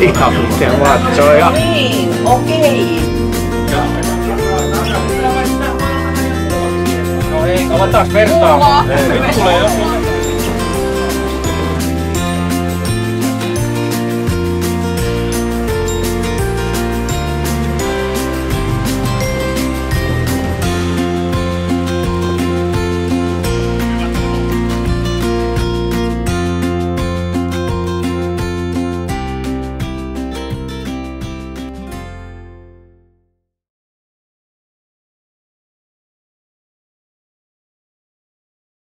Ihanuuteen vatsoja. Okei. No ei, taas. Nyt tulee